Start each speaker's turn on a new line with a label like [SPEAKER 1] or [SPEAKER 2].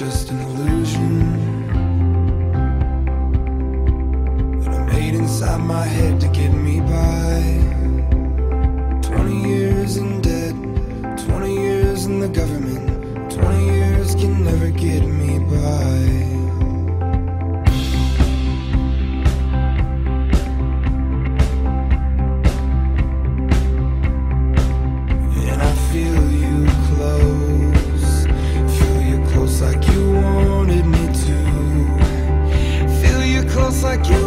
[SPEAKER 1] just an illusion that I made inside my head to get me by. 20 years in debt, 20 years in the government, 20 years can never get me by. Like you.